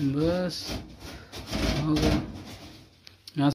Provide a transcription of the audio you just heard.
bus.